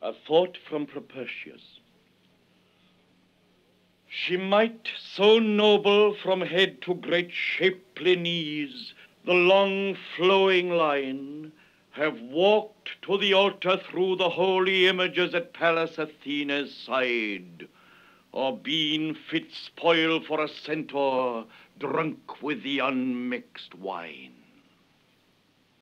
A thought from Propertius. She might, so noble from head to great shapely knees, the long flowing line, have walked to the altar through the holy images at Pallas Athena's side, or been fit spoil for a centaur drunk with the unmixed wine.